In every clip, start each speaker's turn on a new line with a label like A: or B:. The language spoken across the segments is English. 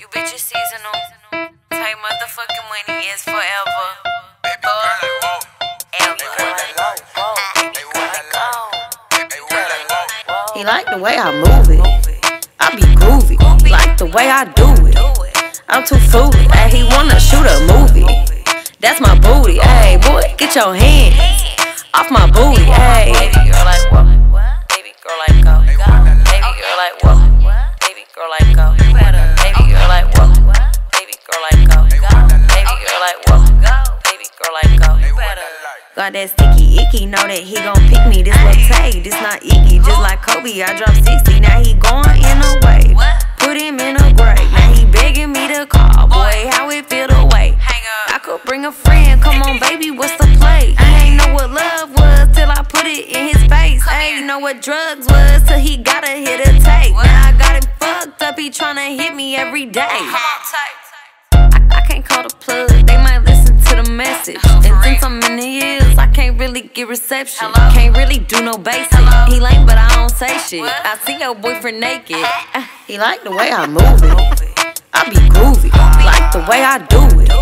A: You bitches seasonal. Tay motherfucking money is forever.
B: He like the way I move it. I be groovy. Like the way I do it. I'm too foolish. Ay, he wanna shoot a movie. That's my booty. Hey, boy, get your hands off my booty. Hey, Got that sticky icky, know that he gon' pick me. This Tay, this not icky. Just like Kobe, I dropped 60. Now he going in a wave. Put him in a grave. Now he begging me to call. Boy, how it feel to wait? Hang up. I could bring a friend. Come on, baby, what's the play? I ain't know what love was till I put it in his face. I ain't know what drugs was till he got a hit a take. Now I got him fucked up. He tryna hit me every day. I, I can't call the plug, they might listen And since I'm in the hills, I can't really get reception. Can't really do no basic. He lame, but I don't say shit. I see your boyfriend naked. Uh, He like the way I move it. I be groovy, like the way I do it.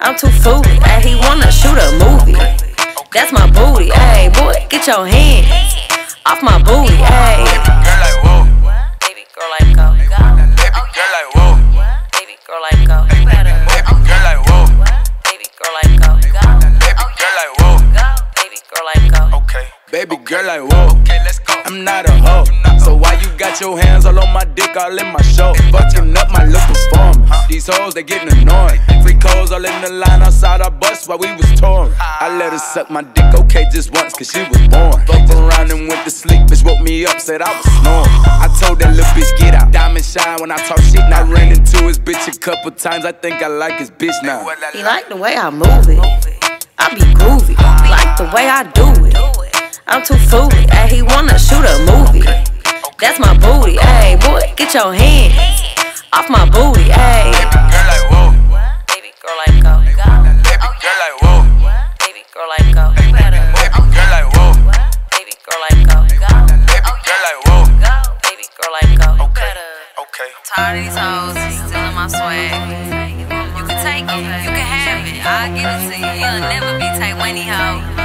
B: I'm too foolish. Ay, he wanna shoot a movie. That's my booty. Hey, boy, get your hands off my booty. Hey,
C: like
B: go.
C: Okay. Baby girl like whoa. Okay, let's go. I'm not a hoe. So why you got your hands all on my dick, all in my show? Fucking up my little performance. These hoes, they getting annoying. Free codes all in the line outside our bus while we was touring. I let her suck my dick, okay, just once, cause she was born. Fucked around and went to sleep, bitch woke me up, said I was snoring. I told that little bitch, get out. Diamond shine when I talk shit, and I ran into his bitch a couple times. I think I like his bitch now.
B: He like the way I move it. I be groovy, like the way I do it. I'm too foolish. Ay, he wanna shoot a movie. That's my booty. Hey, boy, get your hands off my booty. Hey,
C: Girl like whoa,
B: baby girl, like go.
C: baby girl oh, like whoa,
B: Baby girl, like go.
C: baby girl like whoa,
B: Baby girl, like go.
C: baby girl like whoa.
B: Baby girl, like go.
C: Okay, okay.
A: Tired of these hoes stealing my swag. Take it, you can have it. I'll give it to you. You'll never be Tay Money hoe.